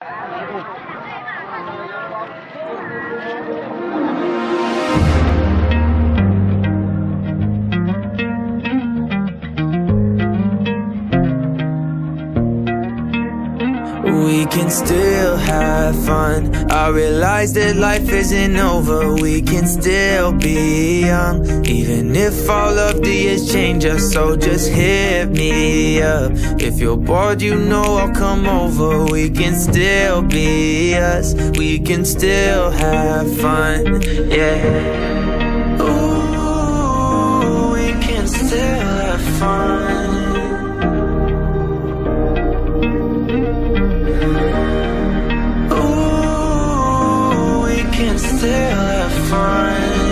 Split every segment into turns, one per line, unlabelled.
在法国的首都为巴黎。We can still have fun. I realize that life isn't over. We can still be young. Even if all of the years change us So just hit me up. If you're bored, you know I'll come over. We can still be us. We can still have fun. Yeah fun.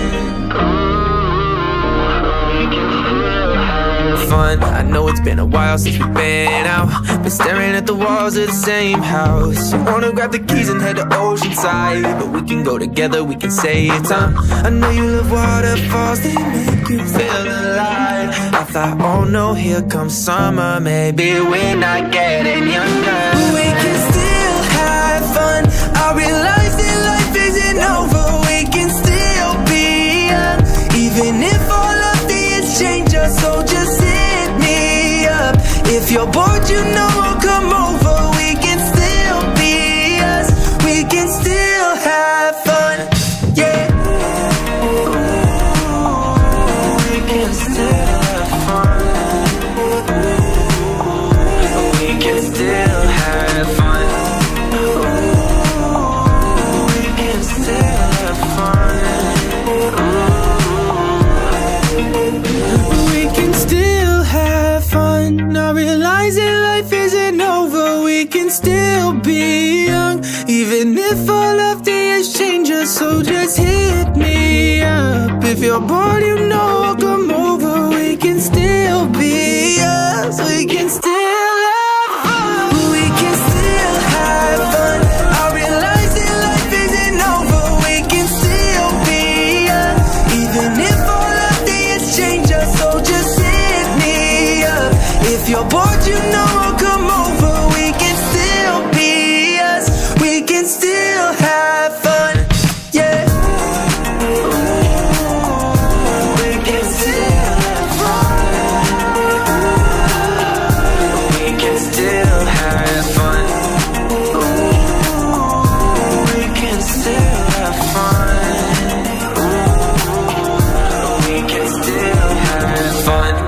I know it's been a while since we've been out. Been staring at the walls of the same house. I wanna grab the keys and head to Oceanside But we can go together, we can save time. I know you love waterfalls, they make you feel alive. I thought, oh no, here comes summer Maybe we're not getting younger if you're bored, you know I'll come over life isn't over We can still be young. Even if all of the years us So just hit me up. If you're bored, you know fun